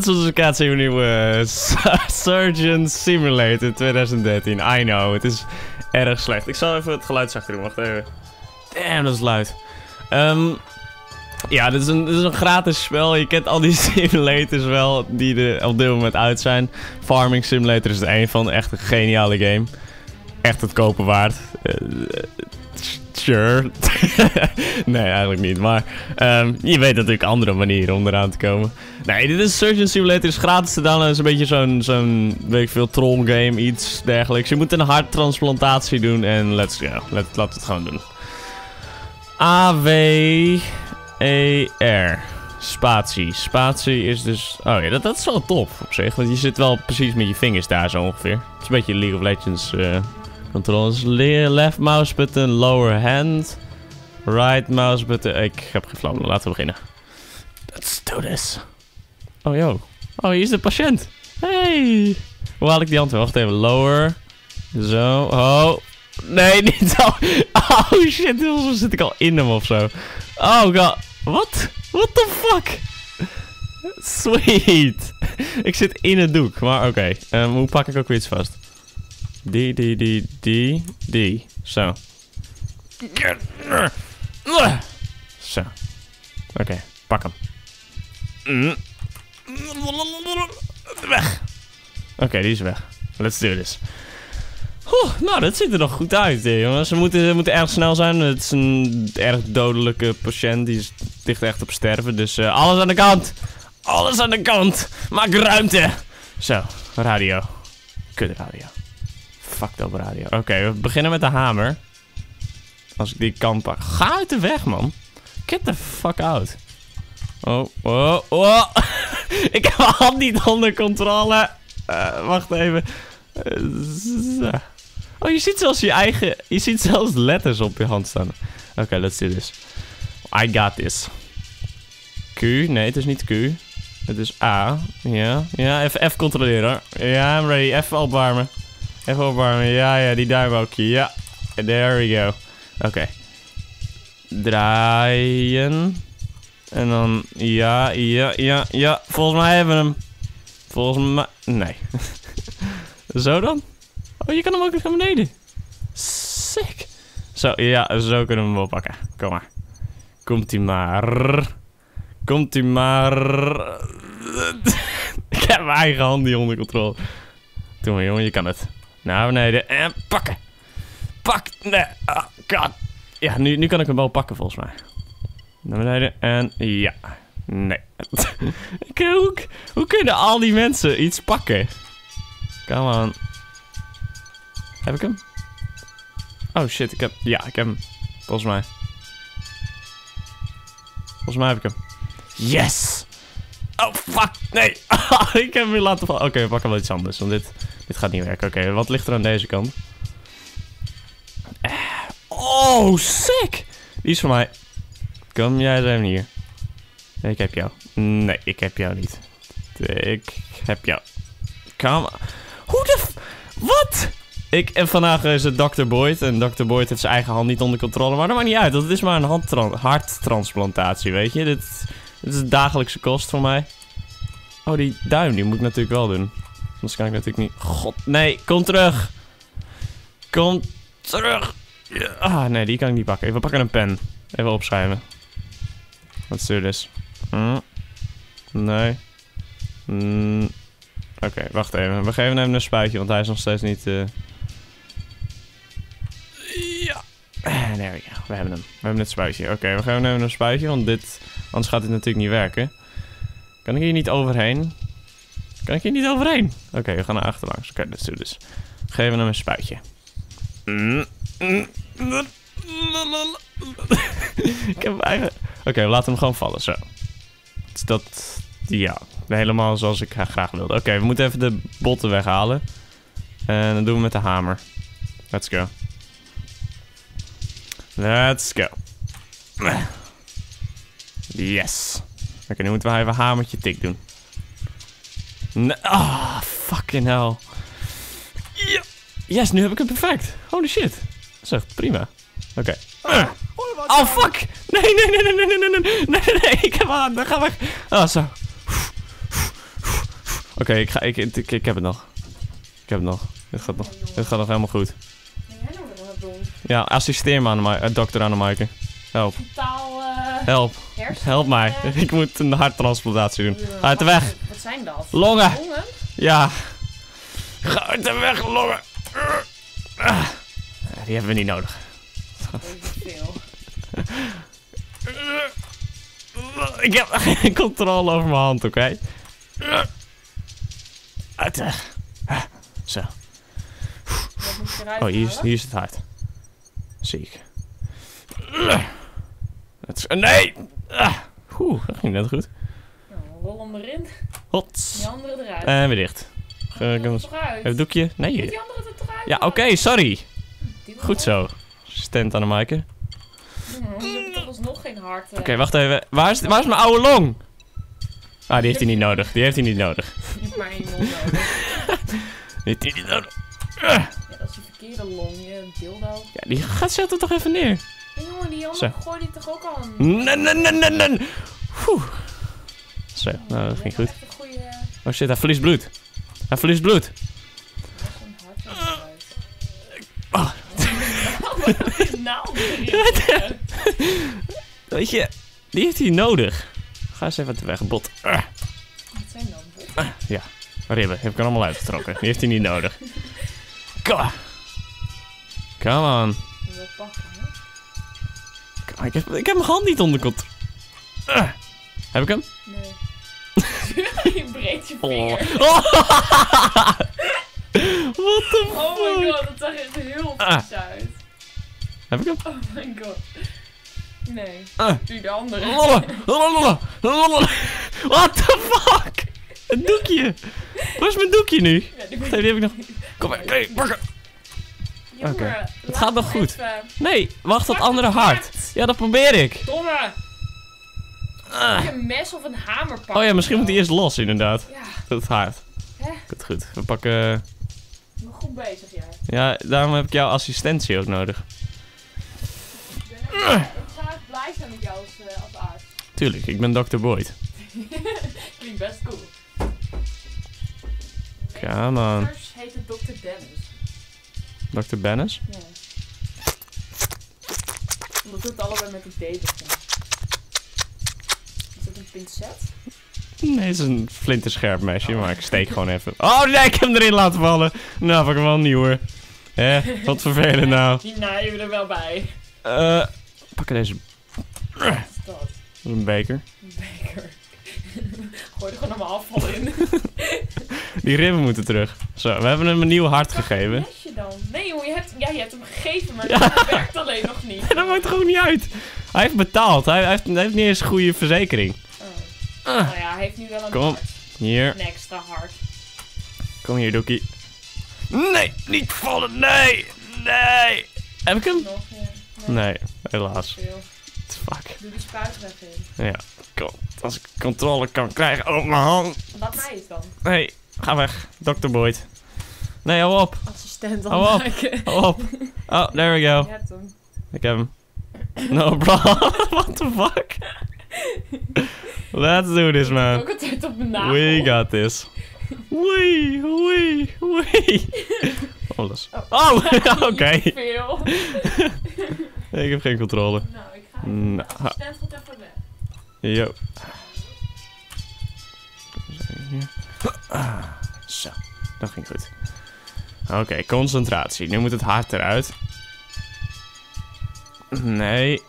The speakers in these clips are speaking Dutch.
is onze kaatse nieuwe Surgeon Simulator 2013. I know, het is erg slecht. Ik zal even het geluid zachter doen, wacht even. Damn, dat is luid. Ehm, ja, dit is, een, is een gratis spel. Je kent al die simulators wel die er op dit moment uit zijn. Farming Simulator is er een van. Echt een geniale game. Echt het kopen waard. Uh, sure. nee, eigenlijk niet. Maar um, je weet natuurlijk andere manieren om eraan te komen. Nee, dit is Surgeon Simulator. is gratis te downloaden. Is een beetje zo'n, zo'n weet ik veel, troll game, iets dergelijks. Je moet een harttransplantatie doen en let's go. Let, laten we het gewoon doen. A-W-E-R. Spatie. Spatie is dus... Oh ja, dat, dat is wel top op zich. Want je zit wel precies met je vingers daar zo ongeveer. Het is een beetje League of Legends... Uh, Controls. Left mouse button, lower hand. Right mouse button. Ik heb geen flauw. Laten we beginnen. Let's do this. Oh, yo. Oh, hier is de patiënt. Hey. Hoe haal ik die hand Wacht even. Lower. Zo. Oh. Nee, niet zo. Oh, shit. Zo zit ik al in hem of zo. Oh, god. Wat? What the fuck? Sweet. ik zit in het doek. Maar oké. Okay. Um, hoe pak ik ook weer iets vast? Die, die, die, die, die. Zo. Zo. Oké, pak hem. Weg. Oké, die is weg. Let's do this. Oeh, nou, dat ziet er nog goed uit, jongens. Ze moeten, moeten erg snel zijn. Het is een erg dodelijke patiënt. Die is dicht echt op sterven. Dus uh, alles aan de kant. Alles aan de kant. Maak ruimte. Zo, radio. Kut radio. Fucked up radio. Oké, we beginnen met de hamer. Als ik die kan pakken. Ga uit de weg, man. Get the fuck out. Oh, oh, oh. ik heb mijn hand niet onder controle. Uh, wacht even. Uh, oh, je ziet zelfs je eigen... Je ziet zelfs letters op je hand staan. Oké, okay, let's do this. I got this. Q? Nee, het is niet Q. Het is A. Ja, ja, even F controleren. Ja, I'm ready. Even opwarmen. Even opwarmen. Ja, ja, die duim ook. Ja. There we go. Oké. Draaien. En dan... Ja, ja, ja, ja. Volgens mij hebben we hem. Volgens mij... Nee. zo dan? Oh, je kan hem ook naar beneden. Sick. Zo, ja, zo kunnen we hem wel pakken. Kom maar. Komt-ie maar. Komt-ie maar. Ik heb mijn eigen hand niet onder controle. Doe maar, jongen, je kan het. Naar beneden en pakken. Pak. Nee. Oh, god. Ja, nu, nu kan ik hem wel pakken volgens mij. Naar beneden en ja. Nee. hoe, hoe kunnen al die mensen iets pakken? Come on. Heb ik hem? Oh shit, ik heb... Ja, ik heb hem. Volgens mij. Volgens mij heb ik hem. Yes! Oh, fuck! Nee! ik heb hem weer laten vallen. Oké, we pakken wel iets anders, want dit... Dit gaat niet werken. Oké, wat ligt er aan deze kant? Oh, sick! Die is voor mij. Kom jij even hier. Ik heb jou. Nee, ik heb jou niet. Ik heb jou. Kom. Hoe de... Wat? Ik, en vandaag is het Dr. Boyd. En Dr. Boyd heeft zijn eigen hand niet onder controle. Maar dat maakt niet uit. Dat is maar een harttransplantatie, weet je. Dit, dit is de dagelijkse kost voor mij. Oh, die duim, die moet ik natuurlijk wel doen. Anders kan ik natuurlijk niet... God, nee, kom terug. Kom terug. Ja. Ah, nee, die kan ik niet pakken. Even pakken een pen. Even opschrijven. Let's do this. Hm. Nee. Hm. Oké, wacht even. We geven hem een spuitje, want hij is nog steeds niet... Uh... Ja. There we go. We hebben hem. We hebben het spuitje. Oké, we geven hem een spuitje, want dit... Anders gaat dit natuurlijk niet werken. Kan ik hier niet overheen? Kan ik hier niet overheen? Oké, we gaan naar achterlangs. Oké, let's do this. Geven hem een spuitje. ik heb eigenlijk... Oké, we laten hem gewoon vallen. Zo. Dat... Ja, helemaal zoals ik graag wilde. Oké, we moeten even de botten weghalen. En dat doen we met de hamer. Let's go. Let's go. Yes. Oké, nu moeten we even hamertje tik doen. Ah, oh, fucking hell. Ja. Yes, nu heb ik het perfect. Holy shit. Dat is echt prima. Oké. Okay. Oh, fuck. Nee, nee, nee, nee, nee, nee, nee, nee, nee, nee, ik heb aan. Ga weg. Ah, oh, zo. Oké, ik, ga, ik, ik, ik heb het nog. Ik heb het nog. Dit gaat nog, dit gaat nog helemaal goed. Het? Ja, assisteer me aan de eh, dokter aan de Maaike. Help, help, help mij. Ik moet een harttransplantatie doen. uit de weg. Wat zijn dat? Longen, Longen? ja. Ga uit de weg, longen. Ah. Die hebben we niet nodig. Veel. Ik heb geen controle over mijn hand, oké? Uit de weg. Ah, Zo. Oh, hier is, hier is het hart. Zie ik. Het is, nee! Ah, Oeh, dat ging net goed. Nou, rol hem erin. Hot. Die andere eruit. En weer dicht. Even een doekje? Moet Nee. die andere er toch uit? Ja, oké, sorry. Die Goed zo. Assistent aan de. Oké, toch alsnog geen hart. eh. wacht even. Waar is, waar is mijn oude long? Ah, die heeft hij niet nodig. Die heeft hij niet nodig. Hebt maar één long nodig. Die heeft hij niet nodig. Ja, dat is je verkeerde long. Je dildo. Ja, die gaat zet er toch even neer. Andere gooi die toch ook al een... Nee, nee, nee, nee, nee. Zo, nou, dat ging goed. goede... Oh shit, hij verliest bloed. Hij verliest bloed. Naald erin. Weet je, die heeft hij nodig. Ga eens even uit de weg, bot. Ah, Wat zijn dan botten? ribben, heb ik er allemaal uitgetrokken. Die heeft hij niet nodig. Come on. Come on. Je on, Ik heb, ik heb mijn hand niet onder controle. Ah. Heb ik hem? Nee. je breekt je Oh. vinger. What the Oh my fuck? god, dat zag echt heel Ah. vies uit. Heb ik hem? Oh my god. Nee. Ah. Doe de andere. Lolle. What the fuck? Een doekje. Waar is mijn doekje nu? Ja, die die heb ik nog. Kom maar, nee, pakken. Oké. Het gaat nog goed. Nee, wacht dat andere hart. Ja, dat probeer ik. Domme. Ah. Moet je een mes of een hamer pakken? Oh ja, misschien moet hij die eerst los, inderdaad. Ja, Dat hart. Hè? Goed, goed. We pakken... nog goed bezig jij. Ja, daarom heb ik jouw assistentie ook nodig. Ik, ben ik zou echt blij zijn met jou als, eh, als arts. Tuurlijk, ik ben Dr. Boyd. Klinkt best cool. Come on. Dr. Bennis? Ja. Omdat het allebei met een D. Is dat een pincet? Nee, het is een flinterscherp mesje, maar ik steek gewoon even. Oh nee, ik heb hem erin laten vallen. Nou, pak hem wel nieuw hoor. Hé, wat vervelend nou. Die naaien we er wel bij. Eh, pakken deze Wat is dat? een beker. Een beker. Gooi er gewoon allemaal afval in. Die ribben moeten terug. Zo, we hebben hem een nieuw hart gegeven. Ja, je hebt hem gegeven, maar dat werkt alleen nog niet. Dat maakt ook niet uit. Hij heeft betaald. Hij, hij heeft, hij heeft niet eens een goede verzekering. Oh. Ah. Nou ja, hij heeft nu wel een Kom. hart. Hier, Een extra hart. kom hier, Doekie. Nee, niet vallen. Nee, nee. Heb ik hem? Nog, ja. Nee, helaas. Fuck. Doe die spuit even in. Ja, kom. Als ik controle kan krijgen over mijn hand. Laat mij het dan. Nee, ga weg. Dr. Boyd. Nee, hou op. Assistent Hou op. maken. Hou op. Oh, there we Je go. hebt hem. Ik heb hem. No bro. What the fuck? Let's do this, man. Ook altijd op mijn nagel. We got this. Wee, wee, wee. Alles. Oh, oké. Niet veel. Ik heb geen controle. Nou, ik ga even. Nou, assistent gaat even weg. Yo. Zo, dat ging goed. Oké, concentratie. Nu moet het hart eruit. Nee.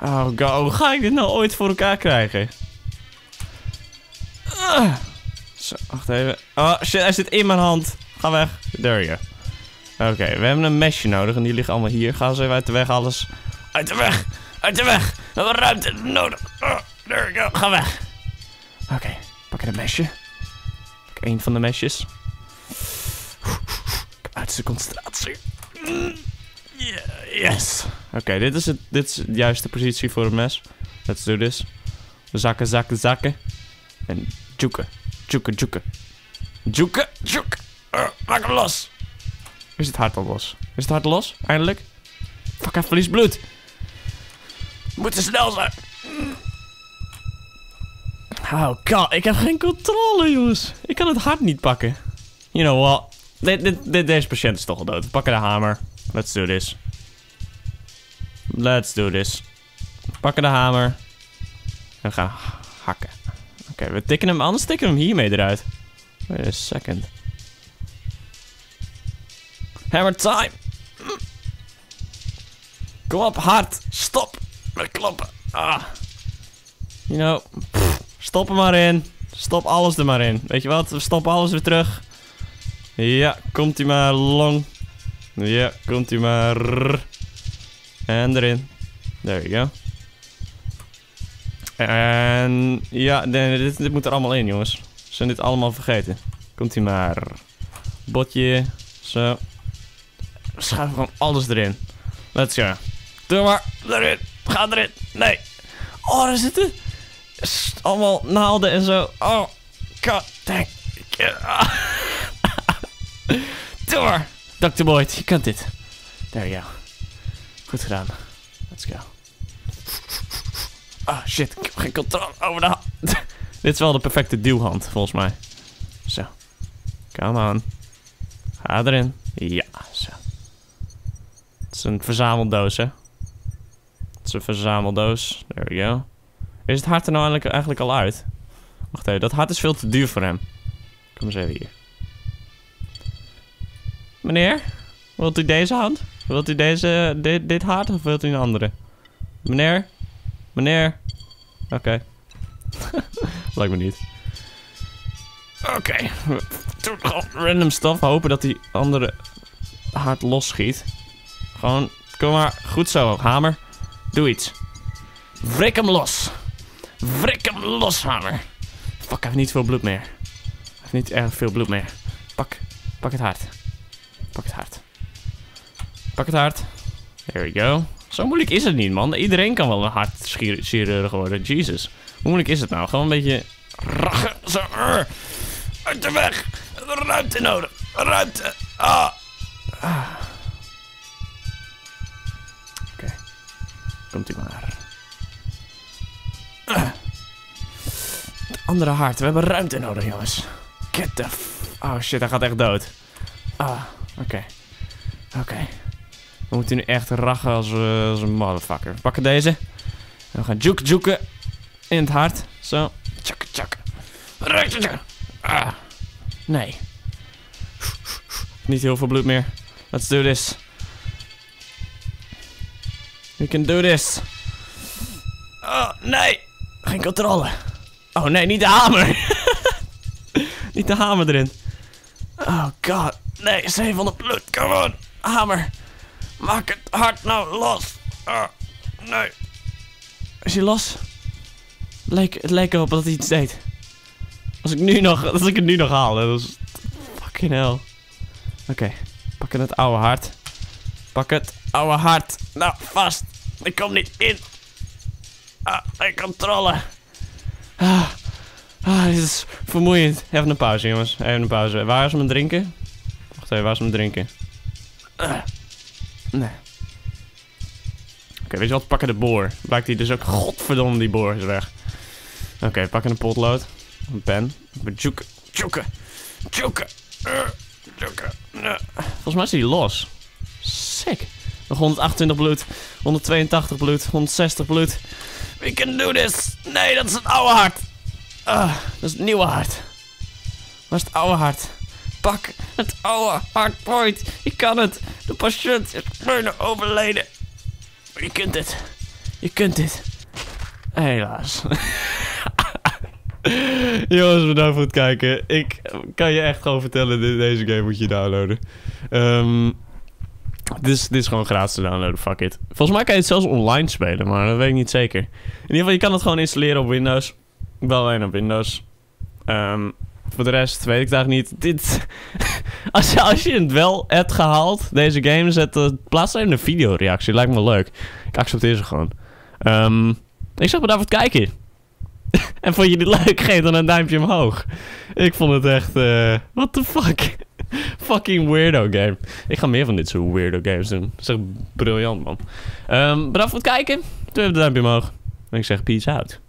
Oh god, hoe ga ik dit nou ooit voor elkaar krijgen? Ah. Zo, wacht even. Oh shit, hij zit in mijn hand. Ga weg. There you go. Oké, we hebben een mesje nodig en die liggen allemaal hier. Ga eens even uit de weg, alles. Uit de weg! Uit de weg! We hebben ruimte nodig. Oh, there you go. Ga weg. Oké, pak een mesje. Pak van de mesjes. Uit de concentratie. Yes. Oké, dit, is het- dit is de juiste positie voor een mes. Let's do this. Zakken, zakken, zakken. En joeken. Joeken, joeken. Joeken, joeken. Ah, Maak hem los. Is het hart al los? Is het hart los? Eindelijk? Fuck, hij verliest bloed. Moet te snel zijn. Oh god, ik heb geen controle, jongens. Ik kan het hart niet pakken. You know what? Dit, dit, dit, deze patiënt is toch al dood. We pakken de hamer. Let's do this. Let's do this. We pakken de hamer. En we gaan hakken. Oké, we tikken hem, anders tikken we hem hiermee eruit. Wait a second. Hammer time! Kom op, hard! Stop! Met kloppen. Ah. You know, stop er maar in. Stop alles er maar in. Weet je wat? We stoppen alles weer terug. Ja, komt u maar long. Ja, komt u maar. En erin. There you go. En ja, dit, dit moet er allemaal in, jongens. Zijn dit allemaal vergeten. Komt u maar. Botje. Zo. Schuif gewoon alles erin. Let's go. Doe maar. Erin. Ga erin. Nee. Oh, daar zitten allemaal naalden en zo. Oh, god dang. Doe maar. Dr. Boyd, je kunt dit. There you go. Goed gedaan. Let's go. Ah, shit. Ik heb geen controle over de hand. Dit is wel de perfecte duwhand, volgens mij. Zo. Come on. Ga erin. Ja, is een verzameldoos, hè? Het is een verzameldoos. There we go. Is het hart er nou eigenlijk, al uit? Wacht even, dat hart is veel te duur voor hem. Kom eens even hier. Meneer? Wilt u deze hand? Wilt u deze, dit, dit hart of wilt u een andere? Meneer? Meneer? Oké. Lijkt me niet. Oké. Gewoon random stuff. Hopen dat die andere hard los schiet. Gewoon, kom maar. Goed zo, hamer. Doe iets. Wrik hem los. Wrik hem los, hamer. Fuck, hij heeft niet veel bloed meer. Hij heeft niet erg veel bloed meer. Pak, pak het hart. Pak het hart. Pak het hart. There we go. Zo moeilijk is het niet, man. Iedereen kan wel een hartchirurg worden. Jesus. Hoe moeilijk is het nou? Gewoon een beetje rachen. Zo. Uit de weg. Ruimte nodig. Ruimte. Ah. Andere hart. We hebben ruimte nodig, jongens. Get the. Oh shit, hij gaat echt dood. Ah, oké. Oké. We moeten nu echt rachen als, eh, als een motherfucker. We pakken deze. En we gaan juken, juken. In het hart. Zo. Tjak, tjak. Ah. Nee. Niet heel veel bloed meer. Let's do this. We can do this. Oh, nee. Geen controle. Oh nee, niet de hamer. niet de hamer erin. Oh god. Nee, 700 bloed. Come on. Hamer. Maak het hart nou los. Ah, nee. Is hij los? Leek, het leek erop dat hij iets deed. Als ik, nu nog, als ik het nu nog haal, dat is... Fucking hell. Oké, pakken het oude hart. Pak het oude hart. Nou, vast. Ik kom niet in. Ah, geen controle. Ah, ah, dit is vermoeiend. Even een pauze, jongens. Even een pauze. Waar is mijn drinken? Wacht even, waar is mijn drinken? Ah, nee. Oké, weet je wat? Pakken de boor. Blijkt die dus ook... Godverdomme, die boor is weg. Oké, pakken een potlood. Een pen. We joeken. Joeken. Joeken. Uh, joeken. Uh. Volgens mij is die los. Sick. Nog 128 bloed. 182 bloed. 160 bloed. We can do this. Nee, dat is het oude hart. Ah, dat is het nieuwe hart. Waar is het oude hart? Pak het oude hart, Point. Je kan het. De patiënt is bijna overleden. Je kunt het. Je kunt dit. Helaas. Jongens, bedankt voor het kijken. Ik kan je echt gewoon vertellen, de- deze game moet je downloaden. Ehm dit, is, dit is gewoon gratis te downloaden, fuck it. Volgens mij kan je het zelfs online spelen, maar dat weet ik niet zeker. In ieder geval, je kan het gewoon installeren op Windows. Wel alleen op Windows. Ehm, voor de rest weet ik daar niet. Dit, als, je, als je het wel hebt gehaald, deze game, zet, uh, plaats even een videoreactie. Lijkt me leuk. Ik accepteer ze gewoon. Ehm, ik zeg bedankt voor het kijken. en vond je dit leuk? Geef dan een duimpje omhoog. Ik vond het echt... eh what the fuck? Fucking weirdo game. Ik ga meer van dit soort weirdo games doen. Dat is echt briljant, man. Ehm, bedankt voor het kijken. Doe even een duimpje omhoog. En ik zeg peace out.